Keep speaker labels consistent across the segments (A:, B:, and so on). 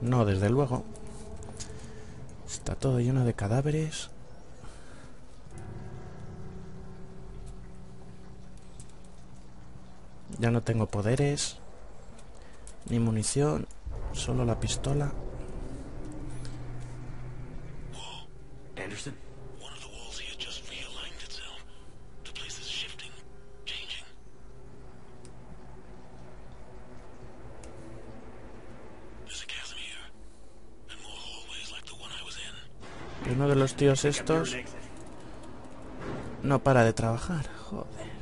A: No, desde luego. Está todo lleno de cadáveres. Ya no tengo poderes. Ni munición. Solo la pistola.
B: Anderson?
C: One of the walls here just realigned itself. The place is shifting, changing. There's a chasm here, and more hallways like the one I was in.
A: Y uno de los tíos estos no para de trabajar. Joder.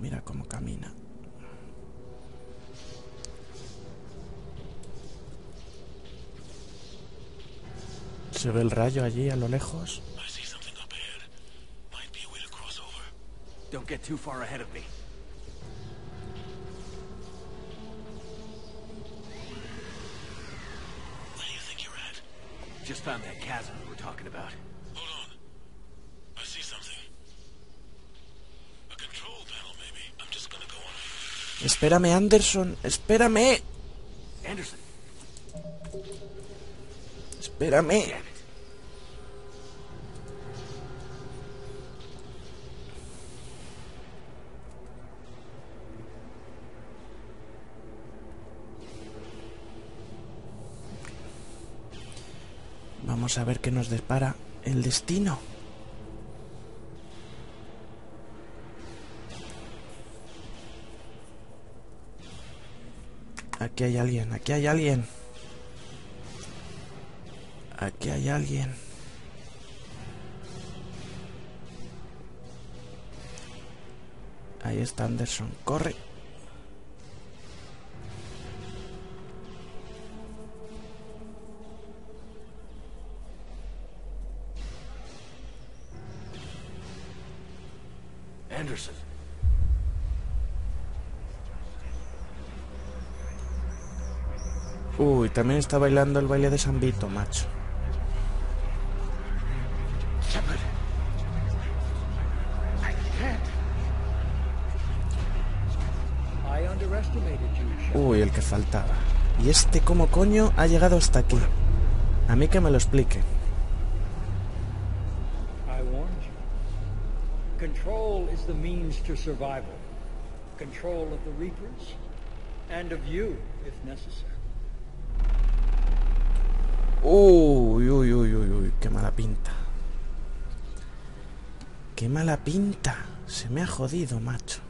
A: Mira cómo camina. Se ve el rayo allí a lo lejos.
B: Don't get too far ahead of me. Just found that chasm we were talking about.
C: Hold on. I see something. A control panel, maybe. I'm just gonna go on.
A: Espérame, Anderson. Espérame.
B: Anderson,
A: Espérame. Vamos a ver qué nos depara el destino. Aquí hay alguien, aquí hay alguien. Aquí hay alguien. Ahí está Anderson, corre. También está bailando el baile de San Vito, macho. Uy, el que faltaba. ¿Y este cómo coño ha llegado hasta aquí? A mí que me lo explique.
D: Control is the means to survival. Control of the Reapers, and of you, if necessary.
A: Uy, uy, uy, uy, uy, qué mala pinta. Qué mala pinta. Se me ha jodido, macho.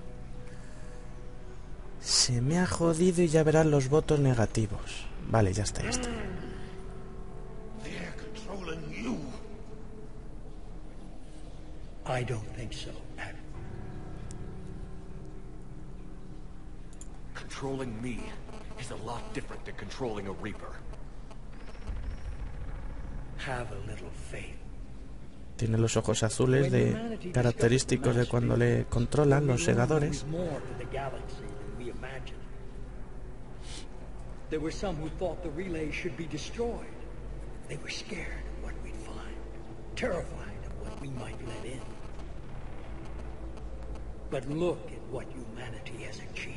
A: Se me ha jodido y ya verán los votos negativos. Vale, ya está, ya está.
D: I don't think so.
B: Controlling me is a lot different than controlling a Reaper.
D: Have a little faith.
A: Tiene los ojos azules de característicos de cuando le controlan los segadores.
D: More to the galaxy than we imagined. There were some who thought the relay should be destroyed. They were scared of what we'd find, terrified of what we might let in. But look at what humanity has achieved.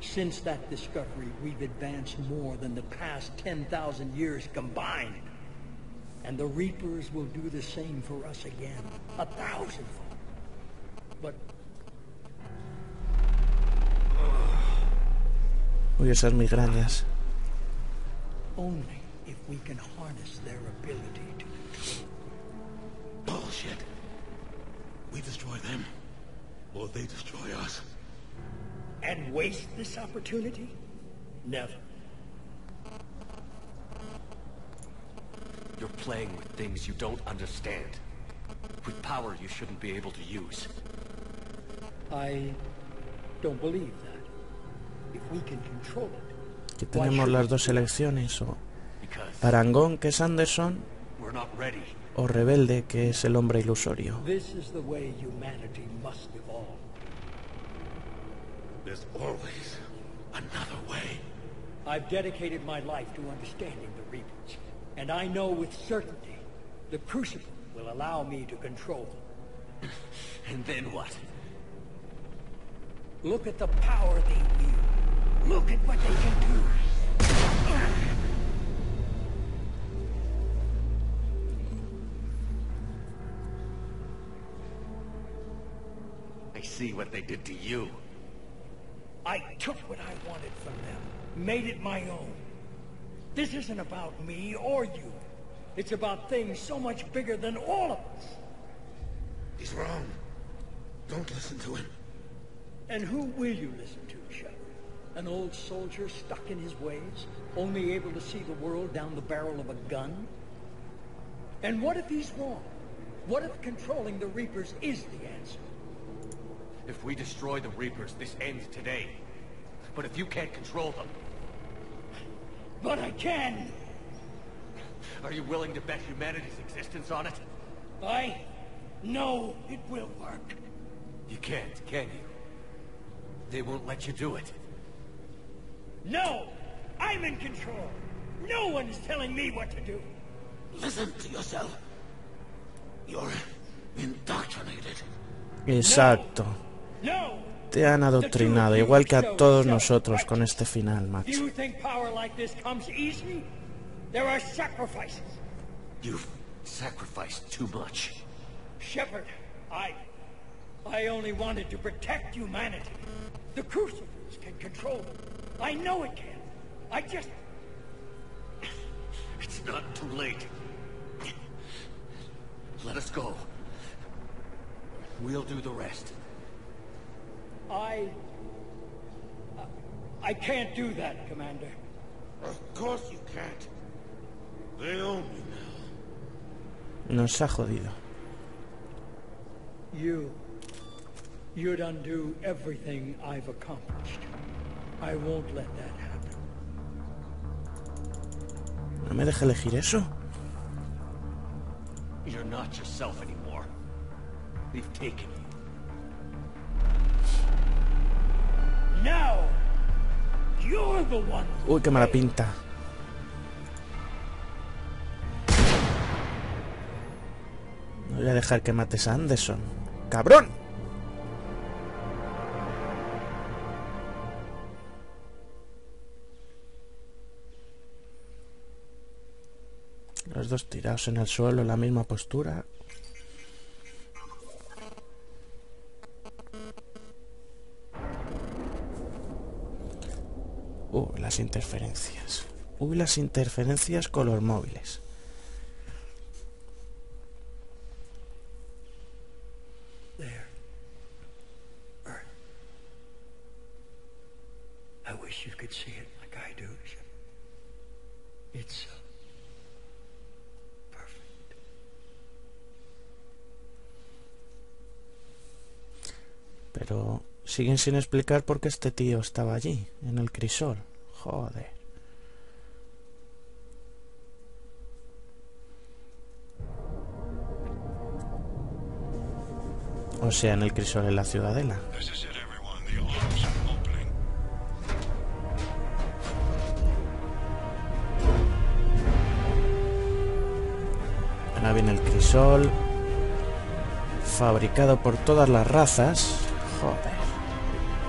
D: Since that discovery, we've advanced more than the past 10,000 years combined. And the Reapers will do the same for us again, a thousandfold. But
A: Uy, esas migrañas.
D: only if we can harness their ability to
C: Bullshit. We destroy them, or they destroy us.
D: and waste this opportunity? Never.
B: You're playing with things you don't understand. With power you shouldn't be able to use.
D: I don't believe that. If we can control it,
A: Aquí tenemos las dos elecciones, o
B: Because
A: Parangón, que es Anderson,
B: we're not ready.
A: o Rebelde, que es el hombre ilusorio.
D: this is the way humanity must evolve.
C: There's always another way.
D: I've dedicated my life to understanding the Reapers, and I know with certainty the Crucible will allow me to control them.
B: And then what?
D: Look at the power they wield. Look at what they can do.
B: I see what they did to you.
D: I took what I wanted from them, made it my own. This isn't about me or you. It's about things so much bigger than all of us.
C: He's wrong. Don't listen to him.
D: And who will you listen to, Shepard? An old soldier stuck in his ways, only able to see the world down the barrel of a gun? And what if he's wrong? What if controlling the Reapers is the answer?
B: If we destroy the Reapers, this ends today. But if you can't control them,
D: But I can!
B: are you willing to bet humanity's existence on it?
D: I know it will work.
B: You can't, can you? They won't let you do it.
D: No! I'm in control! No one is telling me what to do!
C: Listen to yourself. You're indoctrinated.
A: Exacto.
D: No!
A: Te han adoctrinado, igual que a todos nosotros con este final,
D: Do
A: Max.
D: you think power like this comes easy? There are sacrifices.
B: You've sacrificed too much.
D: Shepard, I... I only wanted to protect humanity. The Crucibles can control them. I know it can. I just...
B: It's not too late. Let us go. We'll do the rest.
D: I... I can't do that, Commander.
C: Of course you can't. They own me now.
A: Nos ha jodido.
D: You... You'd undo everything I've accomplished. I won't let that happen.
A: ¿No me deja elegir eso?
B: You're not yourself anymore. They've taken you.
A: Uy, qué mala pinta. No voy a dejar que mates a Anderson. ¡Cabrón! Los dos tirados en el suelo, en la misma postura. Las interferencias. Uy, las interferencias con los móviles.
D: Uh.
A: Pero siguen sin explicar por qué este tío estaba allí, en el crisol. Joder. O sea, en el crisol en la ciudadela. Ahora viene el crisol. Fabricado por todas las razas. Joder.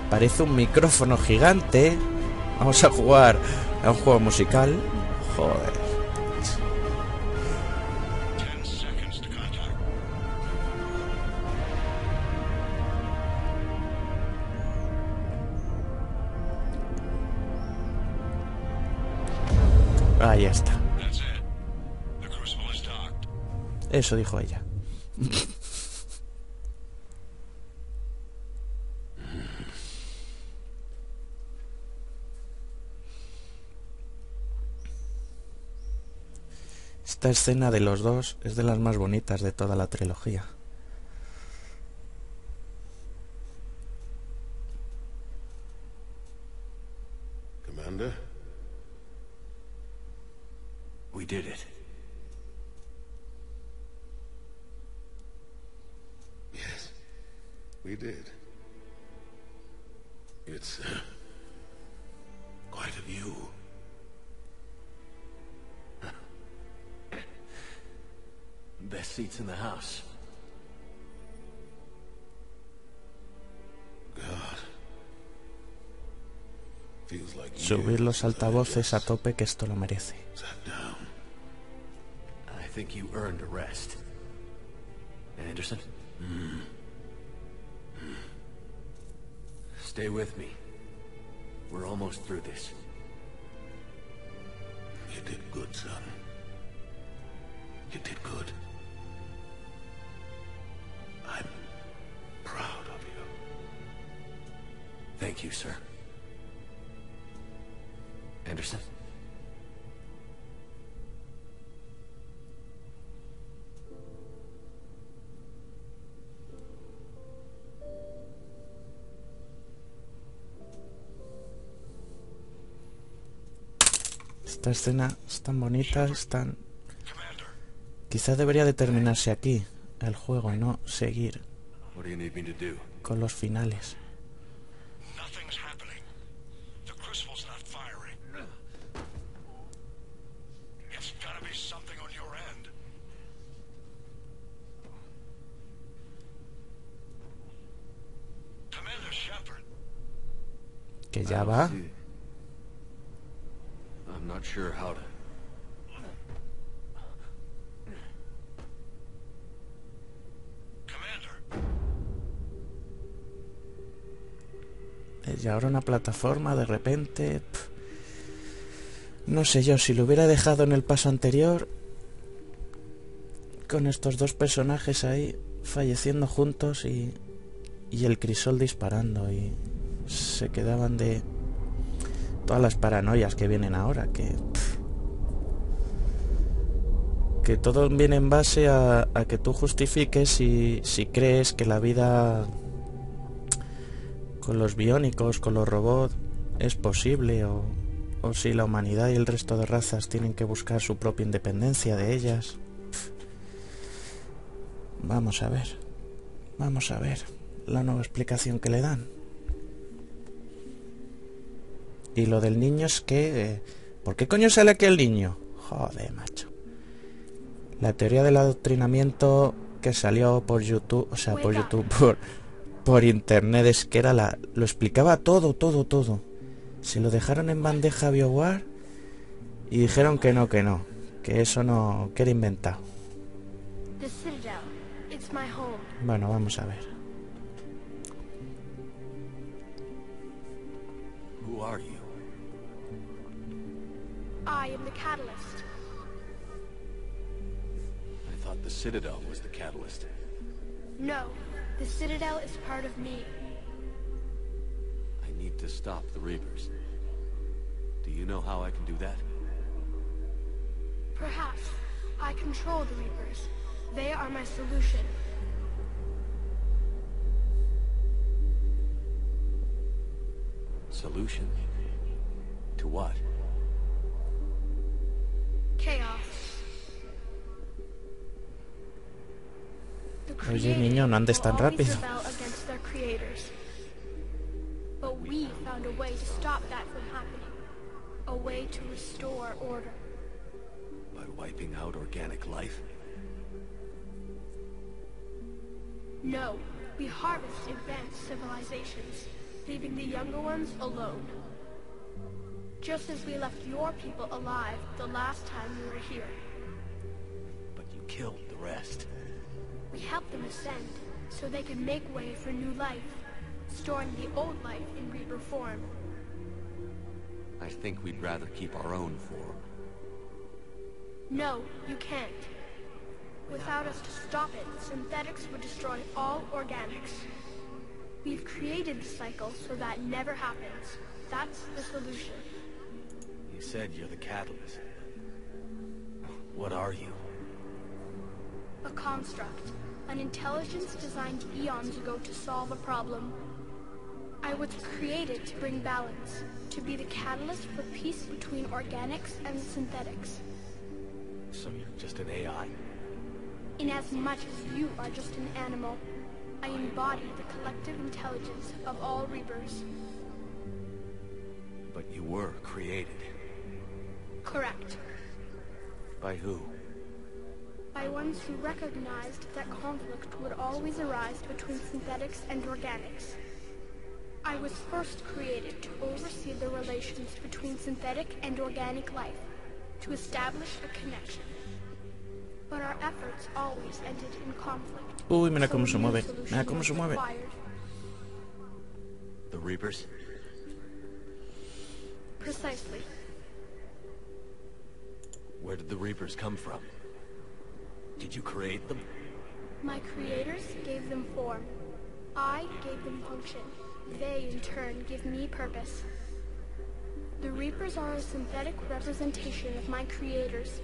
A: Parece un micrófono gigante. Vamos a jugar a un juego musical. Joder. Ahí está. Eso dijo ella. Esta escena de los dos es de las más bonitas de toda la trilogía.
C: Commander?
B: We did it.
C: Yes, we did. It's uh,
B: seats in the house.
C: God. Feels like
A: Subir los
C: years since I
A: altavoces a tope que esto lo merece.
B: I think you earned a rest. Anderson? Hmm. Stay with me. We're almost through this.
C: You did good, son. You did good.
B: Thank you, sir. Anderson?
A: Esta escena es tan bonita, es tan...
C: Commander,
A: Quizá debería de terminarse aquí el juego y no seguir
B: What do you need me to do?
A: con los finales.
C: nothing's happening. The crucible's not firing. It's gotta be something on your end. Commander Shepard,
A: Que ya
B: don't
A: va.
B: see- I'm not sure how to...
C: Commander,
A: Y ahora una plataforma de repente... No sé yo, si lo hubiera dejado en el paso anterior, con estos dos personajes ahí falleciendo juntos y, y el crisol disparando y se quedaban de todas las paranoias que vienen ahora, que... que todo viene en base a, a que tú justifiques si, si crees que la vida con los biónicos, con los robots, es posible o, o si la humanidad y el resto de razas tienen que buscar su propia independencia de ellas. Vamos a ver, vamos a ver la nueva explicación que le dan. Y lo del niño es que... eh, ¿Por qué coño sale aquí el niño? Joder, macho. La teoría del adoctrinamiento que salió por YouTube, o sea, por YouTube, por, por internet, es que era la... Lo explicaba todo, todo, todo. Se lo dejaron en bandeja BioWare y dijeron que no, que no. Que eso no... que era inventado. Bueno, vamos a ver.
B: Who are you?
E: I am the Catalyst.
B: I thought the Citadel was the catalyst.
E: No, the Citadel is part of me.
B: I need to stop the Reapers. Do you know how I can do that?
E: Perhaps I control the Reapers. They are my solution.
B: Solution? To what?
E: Chaos.
A: Oye, niño, no andes tan rápido.
E: rebel against their creators. But we found a way to stop that from happening. A way to restore order.
B: By wiping out organic life?
E: No, we harvest advanced civilizations, leaving the younger ones alone. Just as we left your people alive the last time we were here.
B: But you killed the rest.
E: We helped them ascend, so they could make way for new life, storing the old life in Reaper form.
B: I think we'd rather keep our own form.
E: No, you can't. Without us to stop it, synthetics would destroy all organics. We've created the cycle so that never happens. That's the solution.
B: You said you're the catalyst. What are you?
E: A construct. An intelligence designed eons ago to solve a problem. I was created to bring balance, to be the catalyst for peace between organics and synthetics.
B: So you're just an AI?
E: Inasmuch as you are just an animal, I embody the collective intelligence of all Reapers.
B: But you were created.
E: Correct.
B: By who?
E: By ones who recognized that conflict would always arise between synthetics and organics. I was first created to oversee the relations between synthetic and organic life, to establish a connection. But our efforts always ended in conflict.
A: Uy, mira
E: so
A: cómo
E: a
A: se
E: new
A: mueve.
E: solution
A: Mira cómo
E: was
A: se mueve.
B: The Reapers?
E: Precisely.
B: Where did the Reapers come from? Did you create them?
E: My creators gave them form. I gave them function. They, in turn, give me purpose. The Reapers are a synthetic representation of my creators.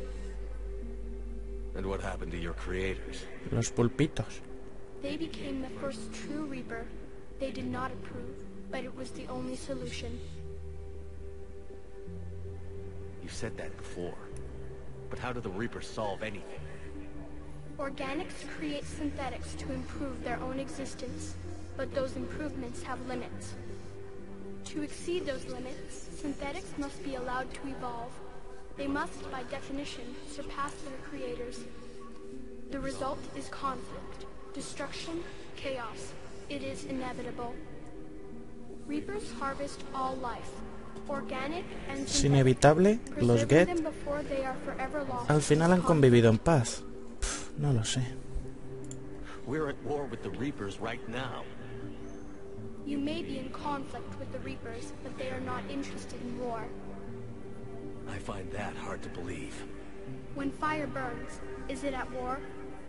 B: And what happened to your creators?
A: Los pulpitos.
E: They became the first true Reaper. They did not approve, but it was the only solution.
B: You said that before. But how do the Reapers solve anything?
E: Organics create synthetics to improve their own existence, but those improvements have limits. To exceed those limits, synthetics must be allowed to evolve. They must, by definition, surpass their creators. The result is conflict, destruction, chaos. It is inevitable. Reapers harvest all life,
A: Es inevitable, los Get
E: them before they are forever lost
A: al final han convivido en paz. Pff, no lo sé.
B: We're at war with the Reapers right now.
E: You may be in conflict with the Reapers, but they are not interested in war.
B: I find that hard to believe.
E: When fire burns, is it at war?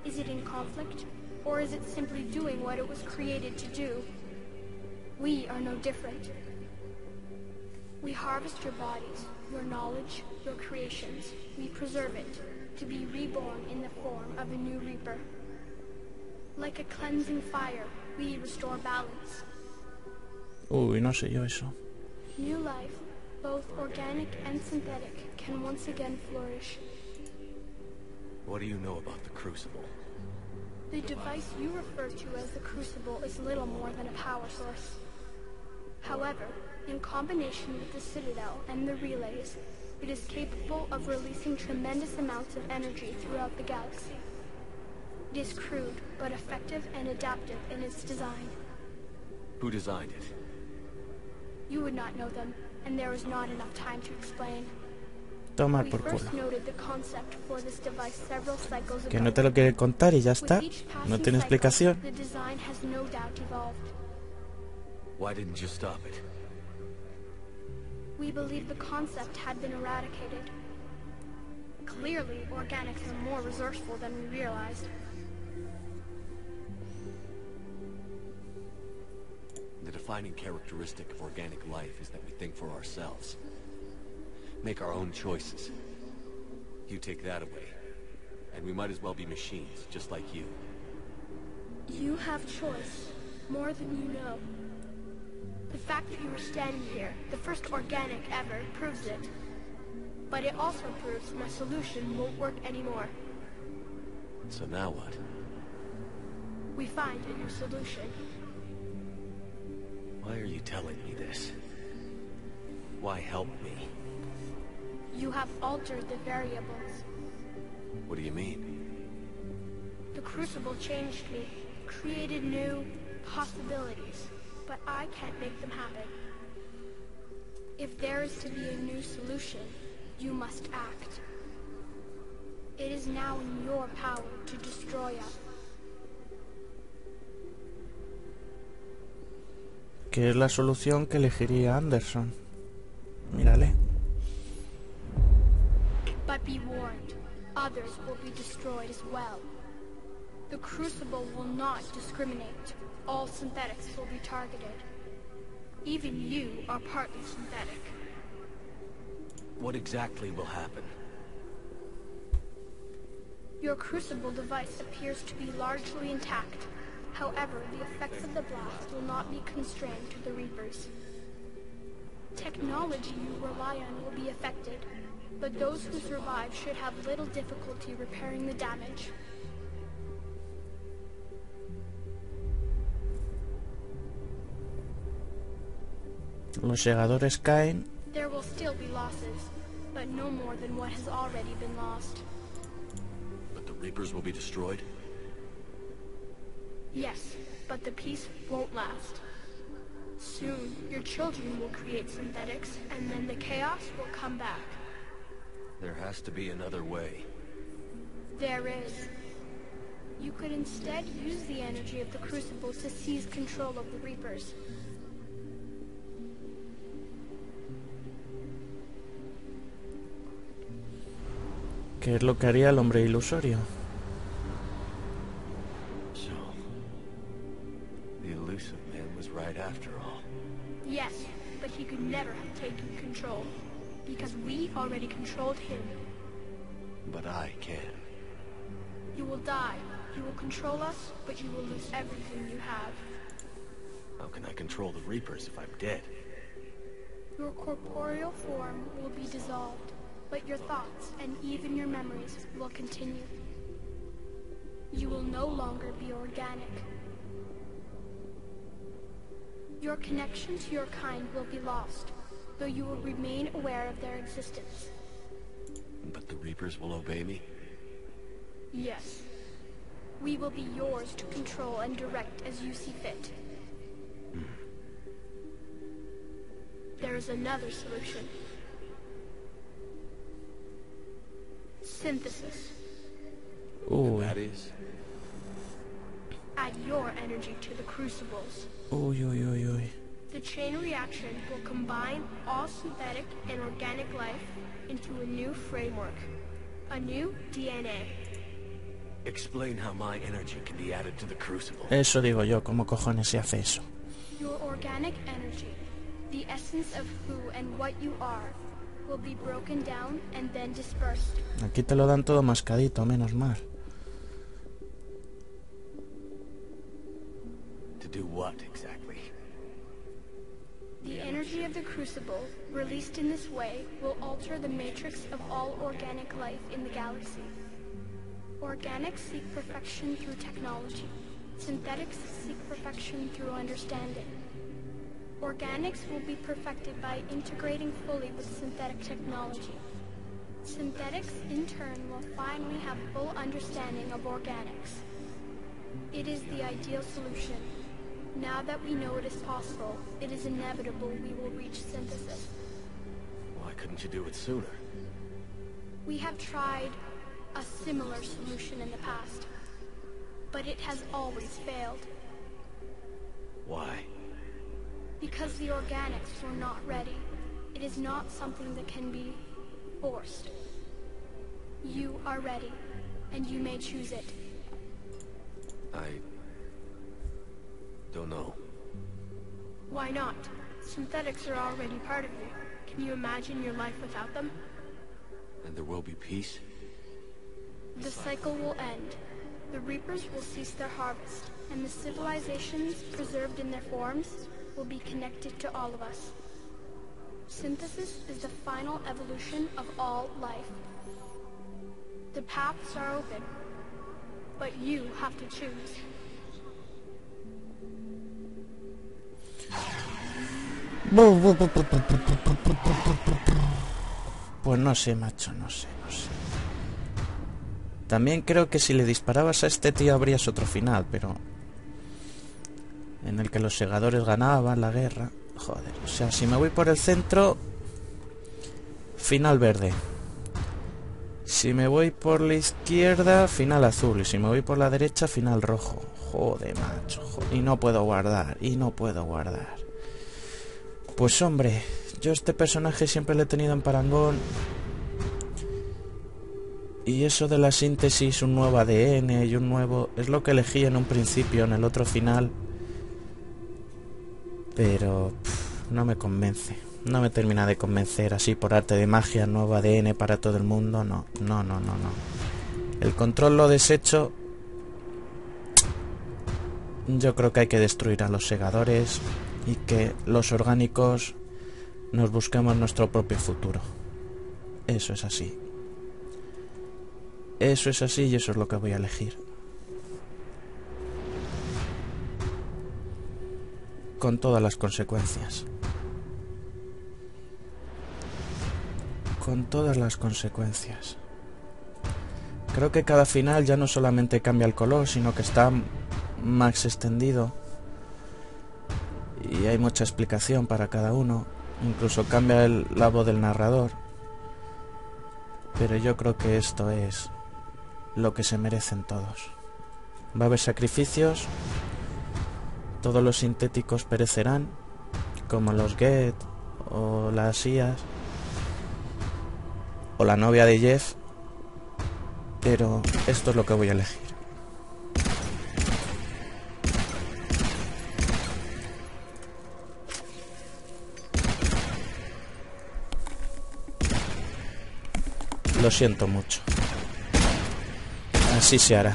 E: Is it in conflict? Or is it simply doing what it was created to do? We are no different. We harvest your bodies, your knowledge, your creations. We preserve it, to be reborn in the form of a new Reaper. Like a cleansing fire, we restore balance.
A: Uy, no sé yo eso.
E: New life, both organic and synthetic, can once again flourish.
B: What do you know about the Crucible?
E: The device you refer to as the Crucible is little more than a power source. However, in combination with the Citadel and the relays, it is capable of releasing tremendous amounts of energy throughout the galaxy. It is crude, but effective and adaptive in its design.
B: Who designed it?
E: You would not know them, and there is not enough time to explain.
A: Tomar por culo.
E: noted the concept for this device several cycles ago.
A: Que no te lo quiere contar y ya está. No
E: passing
A: tiene explicación.
E: The design has no doubt evolved.
B: Why didn't you stop it?
E: We believe the concept had been eradicated. Clearly, organics are more resourceful than we realized.
B: The defining characteristic of organic life is that we think for ourselves. Make our own choices. You take that away, and we might as well be machines, just like you.
E: You have choice, more than you know. The fact that you were standing here, the first organic ever, proves it. But it also proves my solution won't work anymore.
B: So now what?
E: We find a new solution.
B: Why are you telling me this? Why help me?
E: You have altered the variables.
B: What do you mean?
E: The Crucible changed me, created new possibilities, but I can't make them happen. If there is to be a new solution, you must act. It is now in your power to destroy us.
A: Que es la solución que elegiría Anderson. Mírale.
E: But be warned, others will be destroyed as well. The Crucible will not discriminate. All synthetics will be targeted. Even you are partly synthetic.
B: What exactly will happen?
E: Your Crucible device appears to be largely intact. However, the effects of the blast will not be constrained to the Reapers. Technology you rely on will be affected, but those who survive should have little difficulty repairing the damage.
A: Los segadores caen.
E: There will still be losses, but no more than what has already been lost.
B: But the Reapers will be destroyed?
E: Yes, but the peace won't last. Soon, your children will create synthetics, and then the chaos will come back.
B: There has to be another way.
E: There is. You could instead use the energy of the Crucible to seize control of the Reapers.
A: ¿Qué es lo que haría el hombre ilusorio?
B: So, the elusive man was right after all.
E: Yes, but he could never have taken control. Because we already controlled him.
B: But I can.
E: You will die. You will control us, but you will lose everything you have.
B: How can I control the Reapers if I'm dead?
E: Your corporeal form will be dissolved, but your thoughts and even your memories will continue. You will no longer be organic. Your connection to your kind will be lost, though you will remain aware of their existence.
B: But the Reapers will obey me?
E: Yes. We will be yours to control and direct as you see fit. Hmm. There is another solution. Synthesis.
A: Oh.
B: That is?
E: Add your energy to the crucibles.
A: uy, uy, uy, uy.
E: The chain reaction will combine all synthetic and organic life into a new framework. A new DNA.
B: Explain how my energy can be added to the Crucible.
A: Eso digo yo, ¿cómo cojones se hace eso?
E: Your organic energy, the essence of who and what you are, will be broken down and then dispersed.
A: Aquí te lo dan todo mascadito, menos mal.
B: To do what, exactly?
E: The energy of the crucible, released in this way, will alter the matrix of all organic life in the galaxy. Organics seek perfection through technology. Synthetics seek perfection through understanding. Organics will be perfected by integrating fully with synthetic technology. Synthetics, in turn, will finally have full understanding of organics. It is the ideal solution. Now that we know it is possible, it is inevitable we will reach synthesis.
B: Why couldn't you do it sooner?
E: We have tried a similar solution in the past, but it has always failed
B: Why?
E: Because the organics were not ready. It is not something that can be forced. You are ready, and you may choose it.
B: I... don't know.
E: Why not? Synthetics are already part of you. Can you imagine your life without them?
B: And there will be peace?
E: The cycle will end. The reapers will cease their harvest, and the civilizations preserved in their forms will be connected to all of us. Synthesis is the final evolution of all life. The paths are open, but you have to choose.
A: Pues no sé, macho, no sé, no sé. También creo que si le disparabas a este tío habrías otro final, pero... En el que los segadores ganaban la guerra. Joder, o sea, si me voy por el centro... Final verde. Si me voy por la izquierda, final azul. Y si me voy por la derecha, final rojo. Joder, macho. Y no puedo guardar, y no puedo guardar. Pues hombre, yo este personaje siempre lo he tenido en parangón. Y eso de la síntesis, un nuevo ADN y un nuevo... Es lo que elegí en un principio, en el otro final. Pero no me convence. No me termina de convencer así por arte de magia, nuevo ADN para todo el mundo. No, no, no, no, no. El control lo desecho. Yo creo que hay que destruir a los segadores y que los orgánicos nos busquemos nuestro propio futuro. Eso es así. Eso es así y eso es lo que voy a elegir. Con todas las consecuencias. Con todas las consecuencias. Creo que cada final ya no solamente cambia el color, sino que está más extendido. y hay mucha explicación para cada uno. Incluso cambia el, la voz del narrador. Pero yo creo que esto es lo que se merecen todos. Va a haber sacrificios. Todos los sintéticos perecerán, como los Get o las IAS o la novia de Jeff. Pero esto es lo que voy a elegir. Lo siento mucho. Así se hará.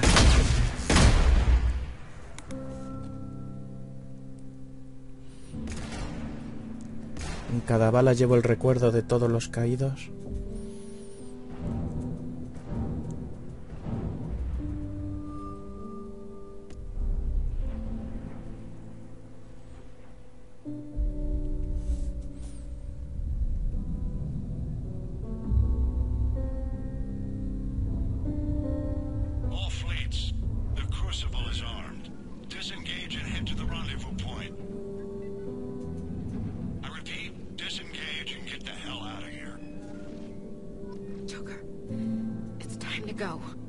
A: En cada bala llevo el recuerdo de todos los caídos.
F: Go.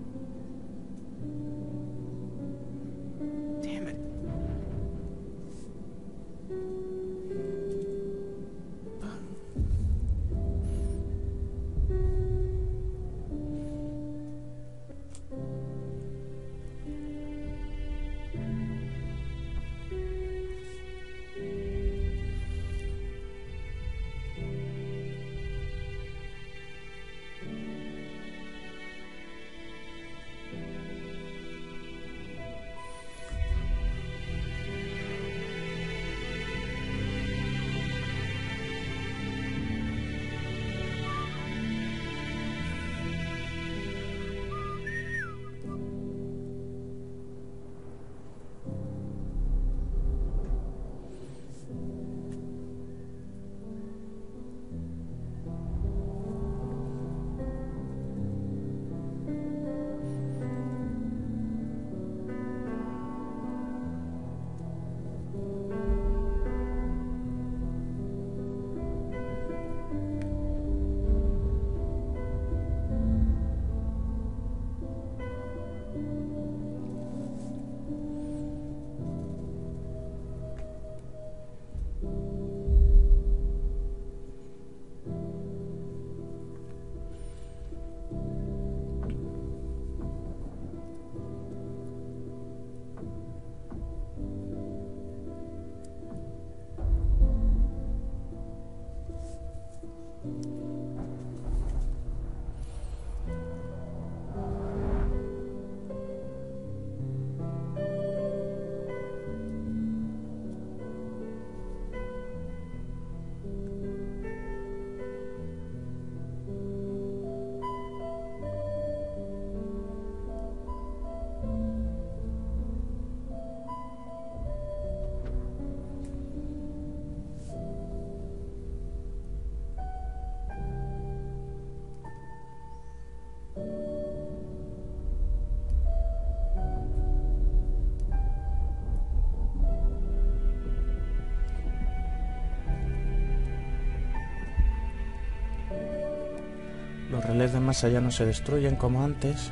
A: Los relés de masa ya no se destruyen como antes.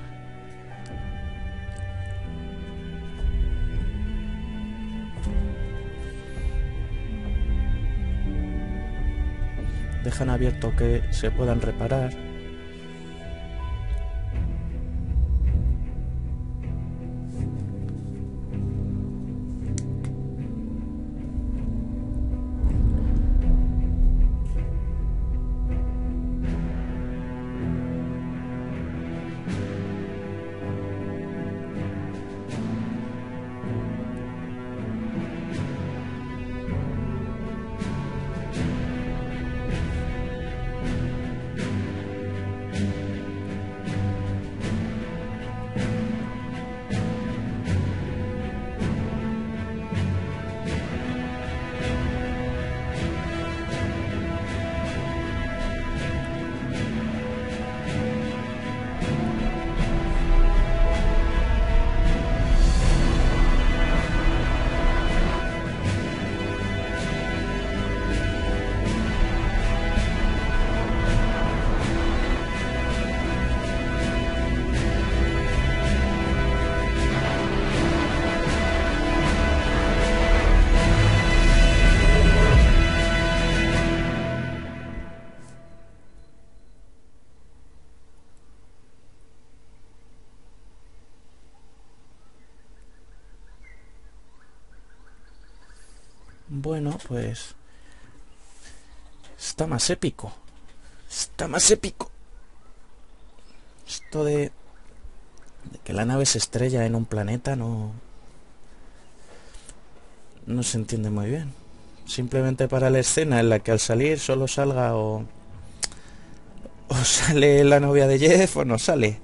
A: Dejan abierto que se puedan reparar. Bueno, pues... Está más épico. Está más épico. Esto de... de que la nave se estrella en un planeta no... No se entiende muy bien. Simplemente para la escena en la que al salir solo salga o... O sale la novia de Jeff o no sale.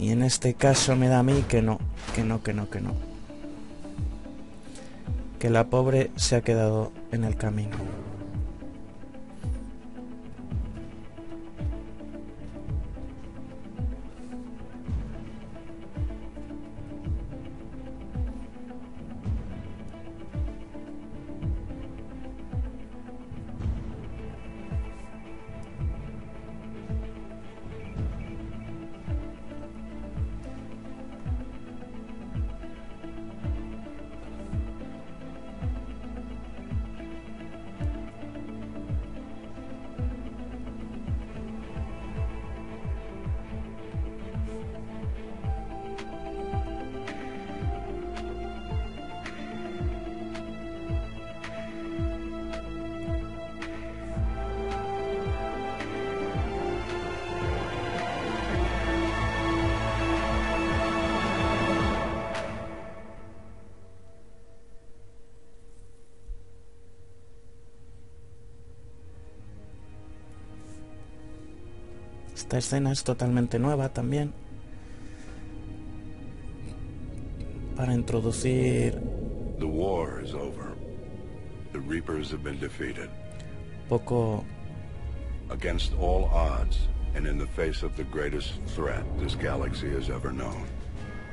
A: Y en este caso me da a mí que no, que no, que no, que no. Que la pobre se ha quedado en el camino. Esta escena es totalmente nueva también. Para introducir
C: The war is over. The Reapers have been defeated.
A: poco
C: Against all odds, and in the face of the greatest threat this galaxy has ever known.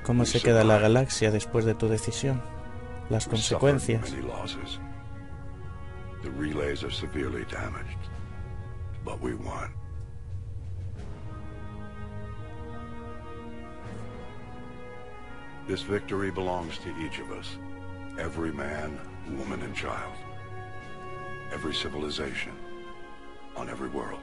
A: cómo se queda la galaxia después de tu decisión, las consecuencias.
C: many losses. The relays are severely damaged, but we won. This victory belongs to each of us. Every man, woman, and child. Every civilization. On every world.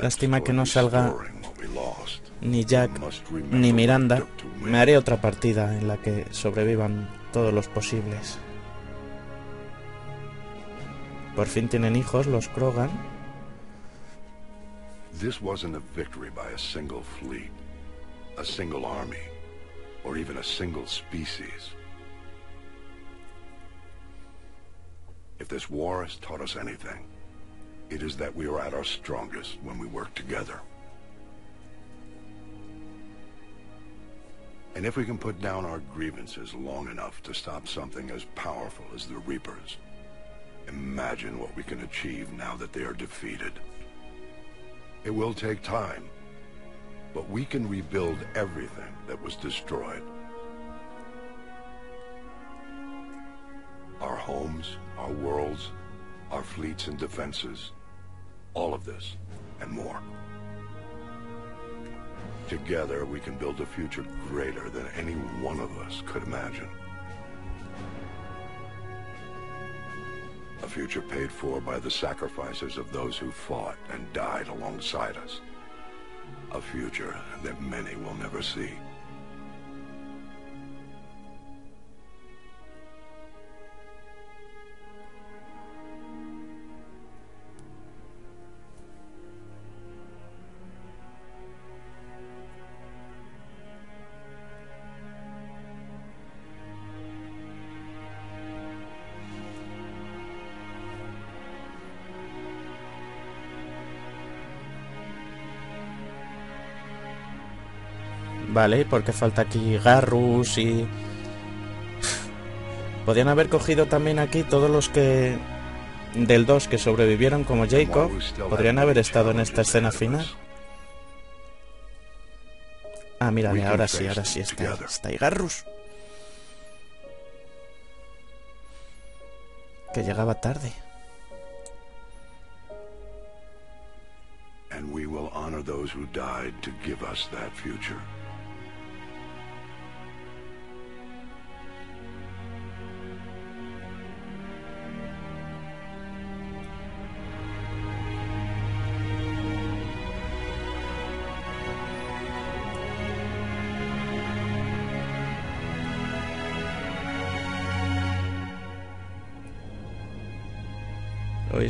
A: Lástima que no salga Ni Jack ni Miranda. Me haré otra partida en la que sobrevivan todos los posibles. Por fin tienen hijos los Krogan.
C: This wasn't a victory by a single fleet, a single army, or even a single species. If this war has taught us anything, it is that we are at our strongest when we work together. And if we can put down our grievances long enough to stop something as powerful as the Reapers, imagine what we can achieve now that they are defeated. It will take time, but we can rebuild everything that was destroyed. Our homes, our worlds, our fleets and defenses, all of this and more. Together we can build a future greater than any one of us could imagine. A future paid for by the sacrifices of those who fought and died alongside us. A future that many will never see.
A: Vale, porque falta aquí Garrus y... Podían haber cogido también aquí todos los que... Del 2 que sobrevivieron como Jacob. Podrían haber estado en esta escena final. Ah, mírale, ahora sí, ahora sí está está ahí Garrus. Que llegaba tarde.
C: And.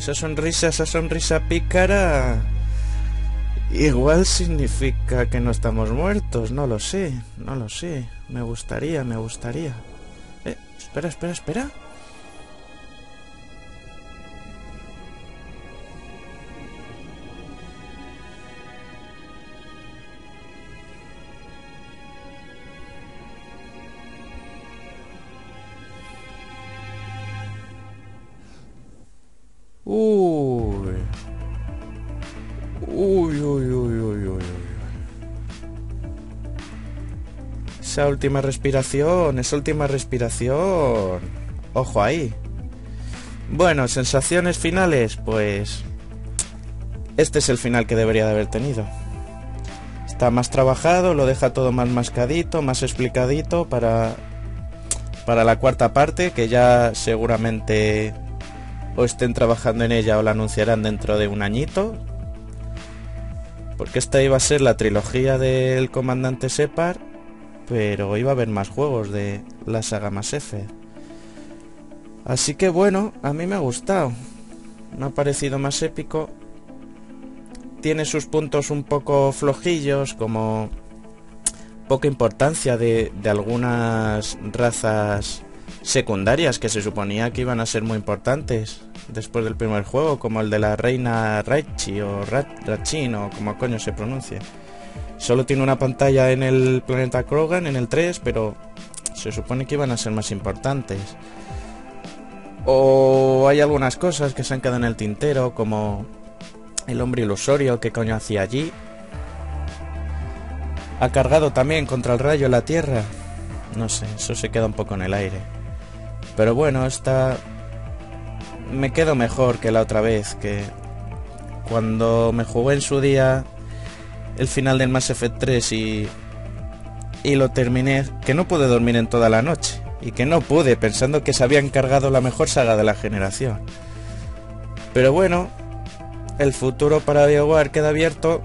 A: Esa sonrisa, esa sonrisa pícara... Igual significa que no estamos muertos, no lo sé, no lo sé. Me gustaría, me gustaría. Eh, espera, espera, espera. Esa última respiración, esa última respiración. Ojo ahí. Bueno, sensaciones finales, pues... Este es el final que debería de haber tenido. Está más trabajado, lo deja todo más mascadito, más explicadito para... Para la cuarta parte, que ya seguramente o estén trabajando en ella o la anunciarán dentro de un añito. Porque esta iba a ser la trilogía del comandante Separ, pero iba a haber más juegos de la saga Mass Effect. Así que bueno, a mí me ha gustado. Me ha parecido más épico. Tiene sus puntos un poco flojillos, como poca importancia de, de algunas razas secundarias que se suponía que iban a ser muy importantes después del primer juego, como el de la reina Raichi o Rachin o como coño se pronuncia. Solo tiene una pantalla en el planeta Krogan, en el 3, pero se supone que iban a ser más importantes. O hay algunas cosas que se han quedado en el tintero, como el hombre ilusorio, que coño hacía allí. Ha cargado también contra el rayo la Tierra. No sé, eso se queda un poco en el aire. Pero bueno, esta me quedo mejor que la otra vez, que cuando me jugué en su día el final del Mass Effect 3 y, y lo terminé, que no pude dormir en toda la noche. Y que no pude, pensando que se había encargado la mejor saga de la generación. Pero bueno, el futuro para BioWare queda abierto.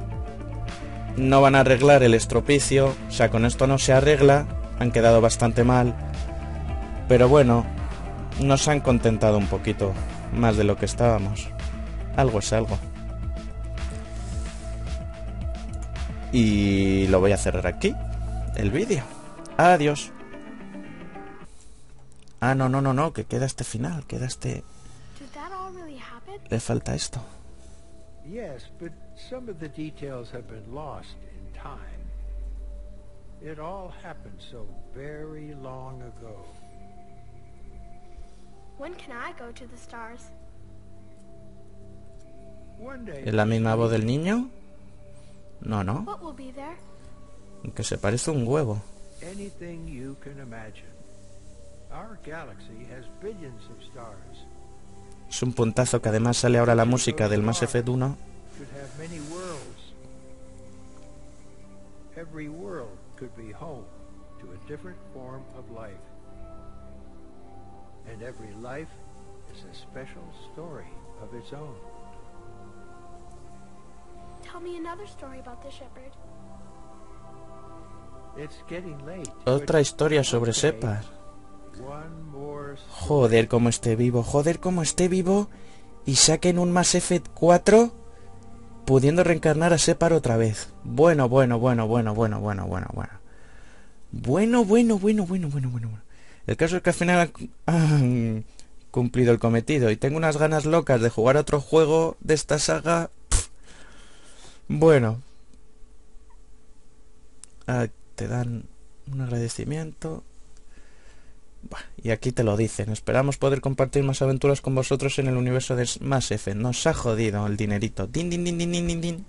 A: No van a arreglar el estropicio, o sea, con esto no se arregla, han quedado bastante mal. Pero bueno, nos han contentado un poquito más de lo que estábamos. Algo es algo. Y lo voy a cerrar aquí, el vídeo. Adiós. Ah, no, no, no, no, que queda este final, queda este...
E: Did that all really happen?
A: Le falta esto.
G: Yes, but some of the details have been lost in time. It all happened so very long ago.
A: ¿Es la misma voz del niño? No, no.
E: What will be there?
A: Que se parece un huevo.
G: anything you can imagine. Our galaxy has billions of stars.
A: Es un puntazo que además sale ahora la música del Mass Effect 1.
G: Could have many worlds. Every world could be home to a different form of life. And every life is a special story of its own.
E: Tell me another story about the shepherd.
G: It's getting late.
A: Otra historia sobre. Separ. Joder, como esté vivo, joder, como esté vivo. Y saquen un Mass Effect 4 pudiendo reencarnar a Separ otra vez. Bueno, bueno, bueno, bueno, bueno, bueno, bueno, bueno. Bueno, bueno, bueno, bueno, bueno, bueno. bueno. El caso es que al final han cumplido el cometido y tengo unas ganas locas de jugar otro juego de esta saga. Bueno. Ah, te dan un agradecimiento. Y aquí te lo dicen. Esperamos poder compartir más aventuras con vosotros en el universo de Mass Effect. Nos ha jodido el dinerito. Din, din, din, din, din, din, din.